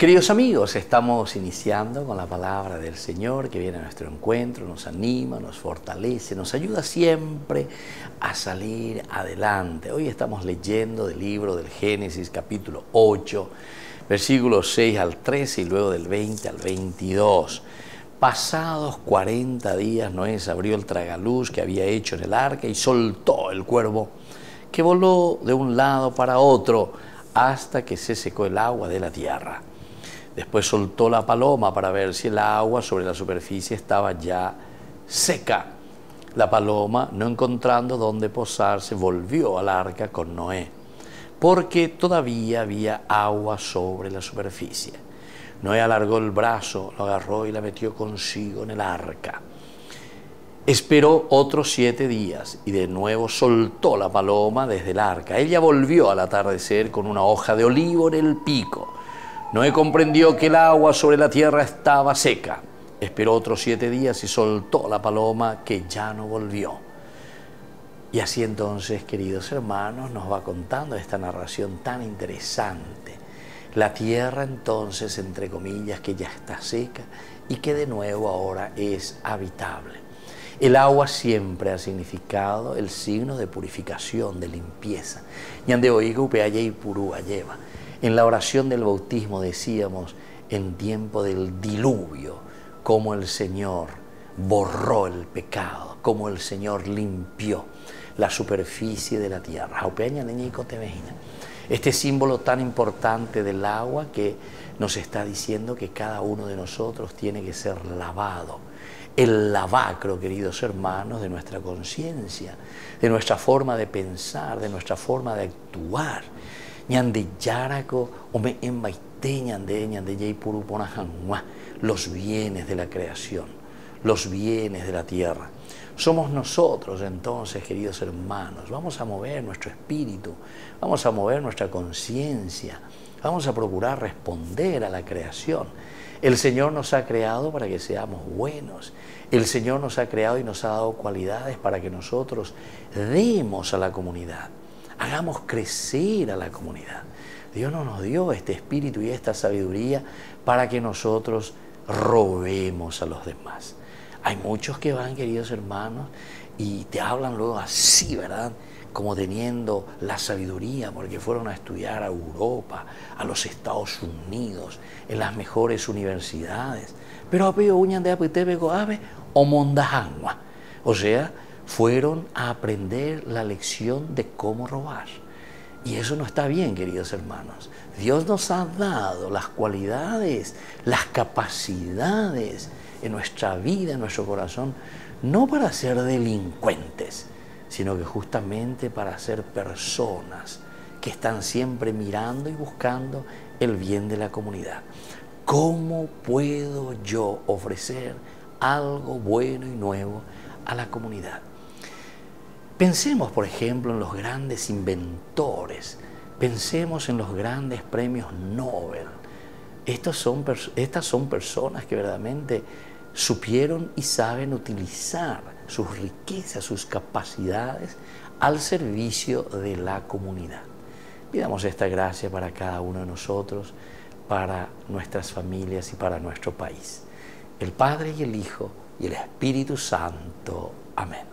Queridos amigos, estamos iniciando con la palabra del Señor que viene a nuestro encuentro, nos anima, nos fortalece, nos ayuda siempre a salir adelante. Hoy estamos leyendo del libro del Génesis capítulo 8, versículos 6 al 13 y luego del 20 al 22. Pasados 40 días, Noé abrió el tragaluz que había hecho en el arca y soltó el cuervo, que voló de un lado para otro hasta que se secó el agua de la tierra. Después soltó la paloma para ver si el agua sobre la superficie estaba ya seca. La paloma, no encontrando dónde posarse, volvió al arca con Noé, porque todavía había agua sobre la superficie. Noé alargó el brazo, lo agarró y la metió consigo en el arca. Esperó otros siete días y de nuevo soltó la paloma desde el arca. Ella volvió al atardecer con una hoja de olivo en el pico Noé comprendió que el agua sobre la tierra estaba seca. Esperó otros siete días y soltó la paloma que ya no volvió. Y así entonces, queridos hermanos, nos va contando esta narración tan interesante. La tierra entonces, entre comillas, que ya está seca y que de nuevo ahora es habitable. El agua siempre ha significado el signo de purificación, de limpieza. Y ande oigo y purúa lleva. En la oración del bautismo decíamos, en tiempo del diluvio, cómo el Señor borró el pecado, cómo el Señor limpió la superficie de la tierra. Este símbolo tan importante del agua que nos está diciendo que cada uno de nosotros tiene que ser lavado. El lavacro, queridos hermanos, de nuestra conciencia, de nuestra forma de pensar, de nuestra forma de actuar los bienes de la creación, los bienes de la tierra. Somos nosotros entonces, queridos hermanos, vamos a mover nuestro espíritu, vamos a mover nuestra conciencia, vamos a procurar responder a la creación. El Señor nos ha creado para que seamos buenos. El Señor nos ha creado y nos ha dado cualidades para que nosotros demos a la comunidad hagamos crecer a la comunidad. Dios no nos dio este espíritu y esta sabiduría para que nosotros robemos a los demás. Hay muchos que van, queridos hermanos, y te hablan luego así, ¿verdad? Como teniendo la sabiduría, porque fueron a estudiar a Europa, a los Estados Unidos, en las mejores universidades. Pero a uñan de ave o mondajangua. O sea, fueron a aprender la lección de cómo robar. Y eso no está bien, queridos hermanos. Dios nos ha dado las cualidades, las capacidades en nuestra vida, en nuestro corazón, no para ser delincuentes, sino que justamente para ser personas que están siempre mirando y buscando el bien de la comunidad. ¿Cómo puedo yo ofrecer algo bueno y nuevo a la comunidad? Pensemos, por ejemplo, en los grandes inventores, pensemos en los grandes premios Nobel. estas son personas que verdaderamente supieron y saben utilizar sus riquezas, sus capacidades al servicio de la comunidad. Pidamos esta gracia para cada uno de nosotros, para nuestras familias y para nuestro país. El Padre y el Hijo y el Espíritu Santo. Amén.